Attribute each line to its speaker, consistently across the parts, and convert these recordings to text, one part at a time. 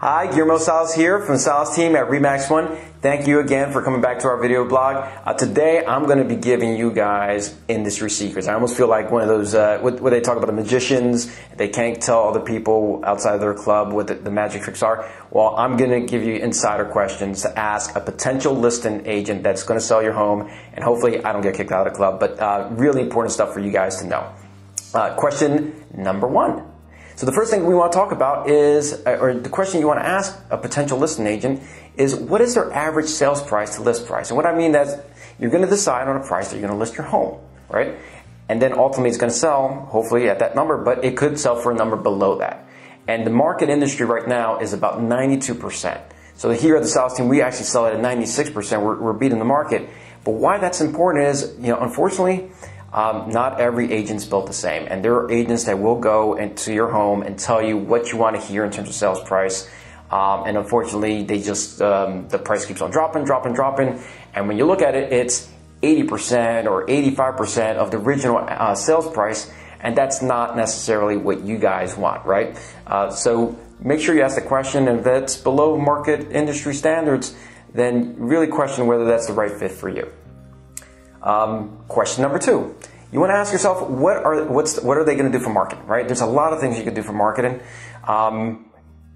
Speaker 1: Hi, Guillermo Salas here from Salas team at Remax One. Thank you again for coming back to our video blog. Uh, today, I'm going to be giving you guys industry secrets. I almost feel like one of those, uh, they talk about the magicians. They can't tell other people outside of their club what the, the magic tricks are. Well, I'm going to give you insider questions to ask a potential listing agent that's going to sell your home. And hopefully, I don't get kicked out of the club, but uh, really important stuff for you guys to know. Uh, question number one. So the first thing we want to talk about is, uh, or the question you want to ask a potential listing agent is, what is their average sales price to list price? And what I mean is, you're going to decide on a price that you're going to list your home, right? And then ultimately it's going to sell, hopefully at that number, but it could sell for a number below that. And the market industry right now is about 92%. So here at the Salas team, we actually sell at 96%. We're, we're beating the market. But why that's important is, you know, unfortunately, um, not every agent's built the same, and there are agents that will go into your home and tell you what you want to hear in terms of sales price. Um, and unfortunately, they just um, the price keeps on dropping, dropping, dropping. And when you look at it, it's 80% or 85% of the original uh, sales price, and that's not necessarily what you guys want, right? Uh, so make sure you ask the question. and If that's below market industry standards, then really question whether that's the right fit for you. Um, question number two. You want to ask yourself, what are, what's, what are they going to do for marketing, right? There's a lot of things you can do for marketing. Um,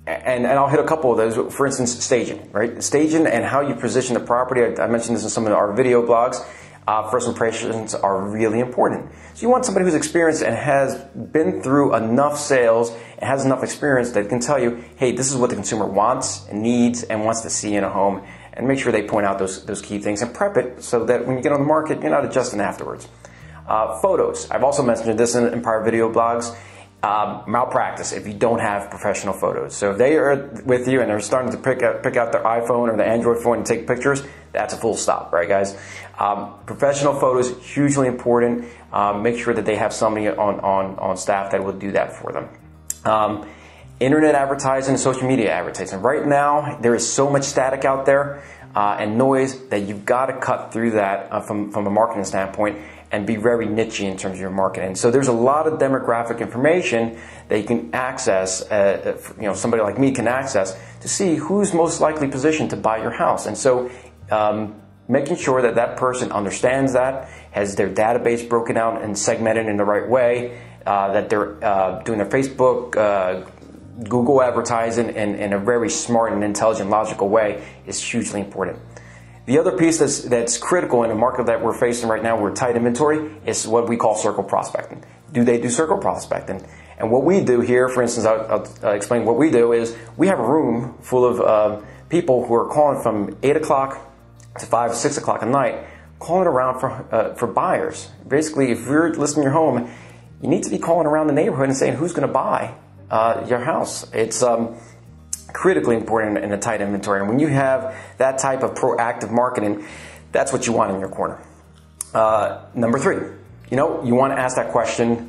Speaker 1: and, and I'll hit a couple of those. For instance, staging, right? Staging and how you position the property. I, I mentioned this in some of our video blogs. Uh, first impressions are really important. So you want somebody who's experienced and has been through enough sales and has enough experience that can tell you, hey, this is what the consumer wants and needs and wants to see in a home and make sure they point out those, those key things and prep it so that when you get on the market, you're not adjusting afterwards. Uh, photos. I've also mentioned this in, in prior video blogs. Um, malpractice if you don't have professional photos. So if they are with you and they're starting to pick out, pick out their iPhone or the Android phone and take pictures, that's a full stop, right, guys? Um, professional photos hugely important. Um, make sure that they have somebody on, on, on staff that will do that for them. Internet advertising, and social media advertising. Right now, there is so much static out there uh, and noise that you've got to cut through that uh, from, from a marketing standpoint and be very niche in terms of your marketing. So there's a lot of demographic information that you can access, uh you know, somebody like me can access to see who's most likely positioned to buy your house. And so um, making sure that that person understands that, has their database broken out and segmented in the right way, uh, that they're uh, doing their Facebook, uh, Google advertising in, in a very smart and intelligent, logical way is hugely important. The other piece that's, that's critical in a market that we're facing right now, we're tight inventory, is what we call circle prospecting. Do they do circle prospecting? And what we do here, for instance, I'll, I'll explain what we do is we have a room full of uh, people who are calling from 8 o'clock to 5, 6 o'clock at night, calling around for, uh, for buyers. Basically, if you're listing your home, you need to be calling around the neighborhood and saying who's going to buy uh, your house. It's um, critically important in a tight inventory. And when you have that type of proactive marketing, that's what you want in your corner. Uh, number three, you know, you want to ask that question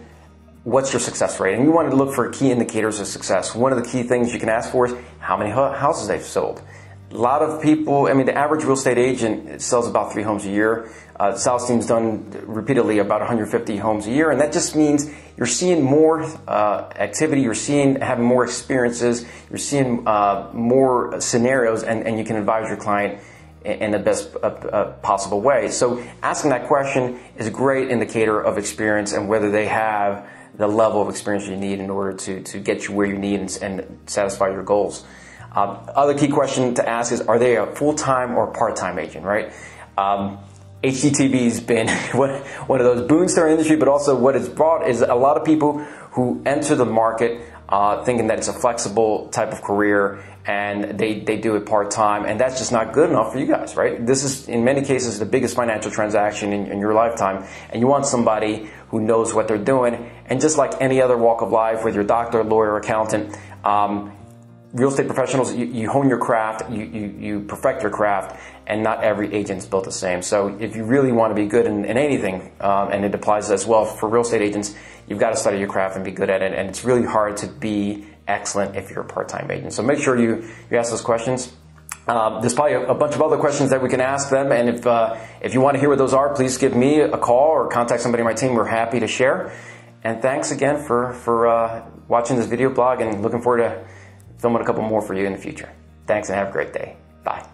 Speaker 1: what's your success rate? And you want to look for key indicators of success. One of the key things you can ask for is how many houses they've sold. A lot of people, I mean, the average real estate agent sells about three homes a year. Uh, Salas team's done repeatedly about 150 homes a year, and that just means you're seeing more uh, activity, you're seeing having more experiences, you're seeing uh, more scenarios, and, and you can advise your client in the best uh, uh, possible way. So asking that question is a great indicator of experience and whether they have the level of experience you need in order to, to get you where you need and, and satisfy your goals. Um, other key question to ask is, are they a full-time or part-time agent, right? Um, HGTV's been one of those boons to our industry, but also what it's brought is a lot of people who enter the market uh, thinking that it's a flexible type of career and they, they do it part time, and that's just not good enough for you guys, right? This is, in many cases, the biggest financial transaction in, in your lifetime, and you want somebody who knows what they're doing. And just like any other walk of life, with you're doctor, lawyer, accountant, um, real estate professionals, you, you hone your craft, you, you, you, perfect your craft, and not every agent's built the same. So if you really want to be good in, in anything, um, and it applies as well for real estate agents, you've got to study your craft and be good at it. And it's really hard to be excellent if you're a part-time agent. So make sure you, you ask those questions. Um, there's probably a, a, bunch of other questions that we can ask them, and if uh, if you want to hear what those are, please give me a call or contact somebody on my team. We're happy to share. And thanks again for for uh, watching this video blog, and looking forward to filming a couple more for you in the future. Thanks and have a great day. Bye.